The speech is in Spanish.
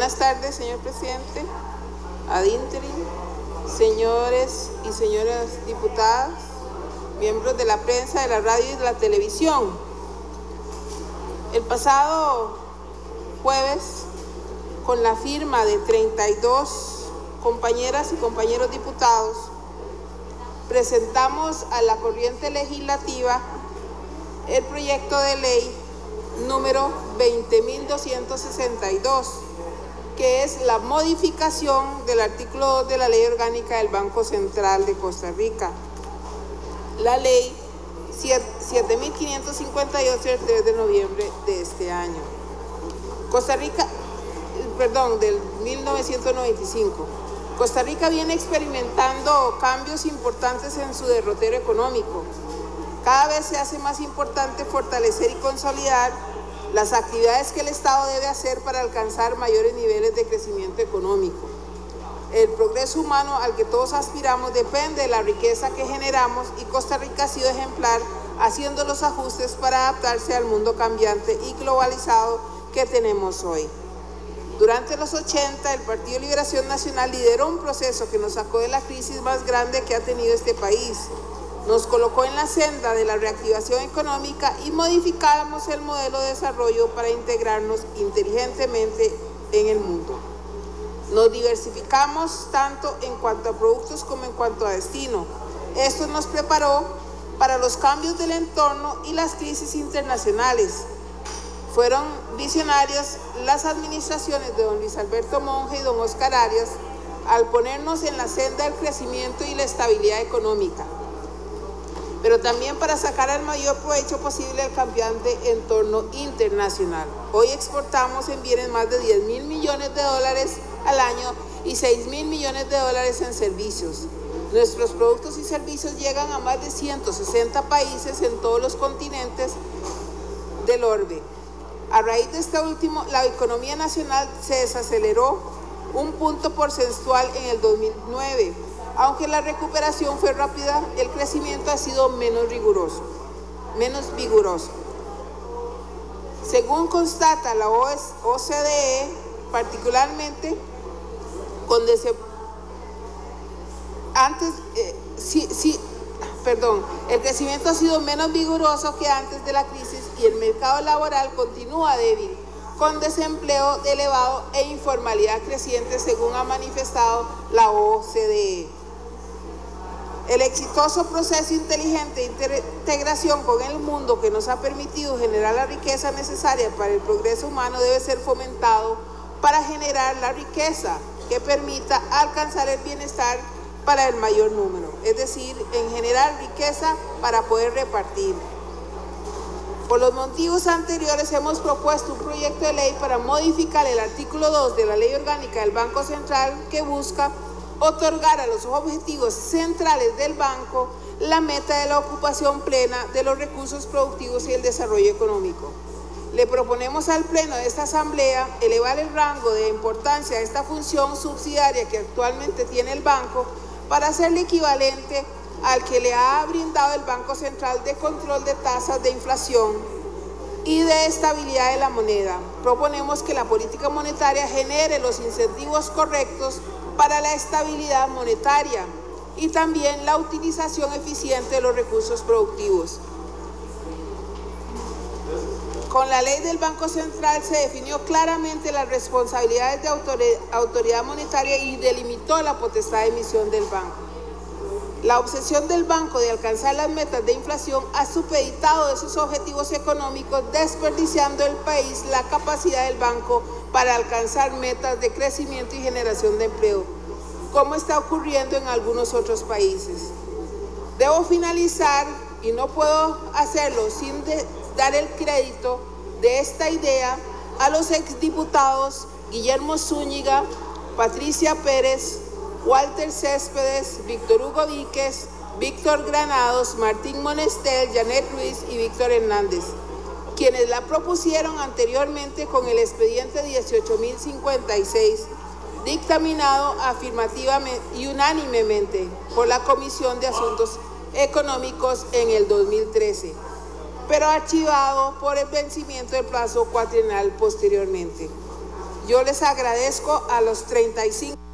Buenas tardes, señor presidente, ad interim, señores y señoras diputadas, miembros de la prensa, de la radio y de la televisión. El pasado jueves, con la firma de 32 compañeras y compañeros diputados, presentamos a la corriente legislativa el proyecto de ley número 20.262, que es la modificación del artículo 2 de la Ley Orgánica del Banco Central de Costa Rica. La ley 7.558 del 3 de noviembre de este año. Costa Rica, perdón, del 1995. Costa Rica viene experimentando cambios importantes en su derrotero económico. Cada vez se hace más importante fortalecer y consolidar las actividades que el Estado debe hacer para alcanzar mayores niveles de crecimiento económico. El progreso humano al que todos aspiramos depende de la riqueza que generamos y Costa Rica ha sido ejemplar haciendo los ajustes para adaptarse al mundo cambiante y globalizado que tenemos hoy. Durante los 80, el Partido Liberación Nacional lideró un proceso que nos sacó de la crisis más grande que ha tenido este país nos colocó en la senda de la reactivación económica y modificamos el modelo de desarrollo para integrarnos inteligentemente en el mundo. Nos diversificamos tanto en cuanto a productos como en cuanto a destino. Esto nos preparó para los cambios del entorno y las crisis internacionales. Fueron visionarias las administraciones de don Luis Alberto Monge y don Oscar Arias al ponernos en la senda del crecimiento y la estabilidad económica pero también para sacar el mayor provecho posible al cambiante entorno internacional. Hoy exportamos en bienes más de 10 mil millones de dólares al año y 6 mil millones de dólares en servicios. Nuestros productos y servicios llegan a más de 160 países en todos los continentes del orbe. A raíz de este último, la economía nacional se desaceleró un punto porcentual en el 2009 aunque la recuperación fue rápida, el crecimiento ha sido menos riguroso, menos vigoroso. Según constata la OCDE, particularmente donde se antes eh, sí, perdón, el crecimiento ha sido menos vigoroso que antes de la crisis y el mercado laboral continúa débil, con desempleo elevado e informalidad creciente, según ha manifestado la OCDE. El exitoso proceso inteligente de integración con el mundo que nos ha permitido generar la riqueza necesaria para el progreso humano debe ser fomentado para generar la riqueza que permita alcanzar el bienestar para el mayor número, es decir, en generar riqueza para poder repartir. Por los motivos anteriores hemos propuesto un proyecto de ley para modificar el artículo 2 de la Ley Orgánica del Banco Central que busca otorgar a los objetivos centrales del banco la meta de la ocupación plena de los recursos productivos y el desarrollo económico. Le proponemos al Pleno de esta Asamblea elevar el rango de importancia de esta función subsidiaria que actualmente tiene el banco para hacerle equivalente al que le ha brindado el Banco Central de control de tasas de inflación y de estabilidad de la moneda. Proponemos que la política monetaria genere los incentivos correctos para la estabilidad monetaria y también la utilización eficiente de los recursos productivos. Con la ley del Banco Central se definió claramente las responsabilidades de autoridad monetaria y delimitó la potestad de emisión del banco. La obsesión del banco de alcanzar las metas de inflación ha supeditado esos objetivos económicos, desperdiciando el país la capacidad del banco para alcanzar metas de crecimiento y generación de empleo, como está ocurriendo en algunos otros países. Debo finalizar, y no puedo hacerlo sin dar el crédito de esta idea a los exdiputados Guillermo Zúñiga, Patricia Pérez, Walter Céspedes, Víctor Hugo Víquez, Víctor Granados, Martín Monestel, Janet Ruiz y Víctor Hernández quienes la propusieron anteriormente con el expediente 18.056, dictaminado afirmativamente y unánimemente por la Comisión de Asuntos Económicos en el 2013, pero archivado por el vencimiento del plazo cuatrienal posteriormente. Yo les agradezco a los 35